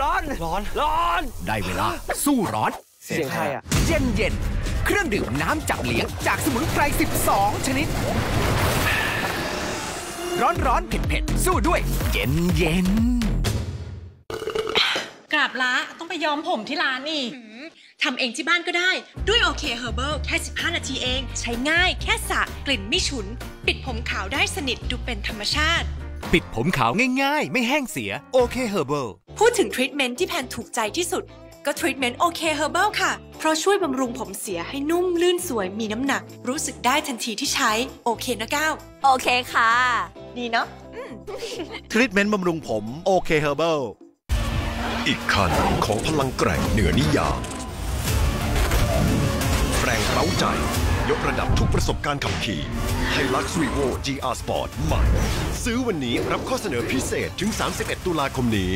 ร้อน ร้อน ร้อน ได้เวลา สู้ร้อน เสียงใครอะ เย็นเย็นๆเครื่องดื่มน้ำจับเลี้ยงจากสมุนไพร 12 ชนิด ร้อนร้อนๆเผ็ดเผ็ดๆสู้ด้วย เย็นเย็นๆกราบละต้องไปย้อมผมที่ร้านอีกทำเองที่บ้านก็ได้ ด้วยโอเคเฮอร์เบิลแค่ 15 นาทีเอง ใช้ง่ายแค่สระกลิ่นไม่ฉุน ปิดผมขาวได้สนิทดูเป็นธรรมชาติ ปิดผมขาวง่ายๆ ไม่แห้งเสียโอเคเฮอร์เบิล พูดถึงทรีทเมนต์ที่แพนถูกใจที่สุด ก็ทรีทเมนต์โอเคเฮอร์เบิลค่ะ เพราะช่วยบำรุงผมเสียให้นุ่มลื่นสวยมีน้ำหนัก รู้สึกได้ทันทีที่ใช้ โอเคนะก้าวโอเคค่ะ ดีเนาะทรีทเมนต์บำรุงผมโอเคเฮอร์เบิลอีกขั้นของพลังแกร่งเหนือนิยามแรงเร้าใจ ยกระดับทุกประสบการณ์ขับขี่ให้ลักซ์รีโว GR Sport ใหม่ ซื้อวันนี้รับข้อเสนอพิเศษถึง 31 ตุลาคมนี้